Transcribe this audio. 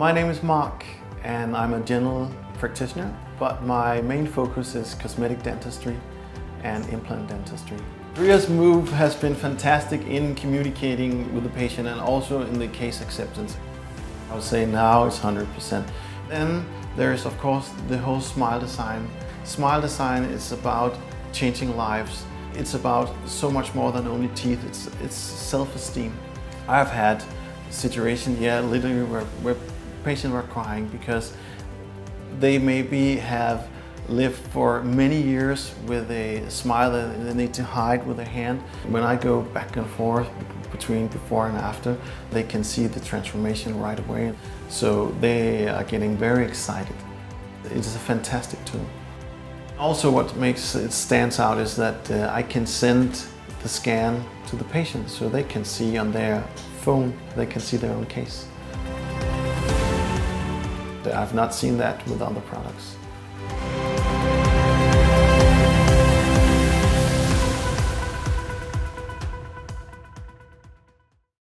My name is Marc and I'm a general practitioner, but my main focus is cosmetic dentistry and implant dentistry. TRIOS Move has been fantastic in communicating with the patient and also in the case acceptance. I would say now it's 100%. Then there is of course the whole smile design. Smile design is about changing lives. It's about so much more than only teeth, it's, it's self-esteem. I've had situation, yeah, literally where, where patients were crying because they maybe have lived for many years with a smile that they need to hide with a hand. When I go back and forth between before and after, they can see the transformation right away. So they are getting very excited. It's a fantastic tool. Also what makes it stands out is that uh, I can send the scan to the patient so they can see on their phone, they can see their own case. I've not seen that with other products.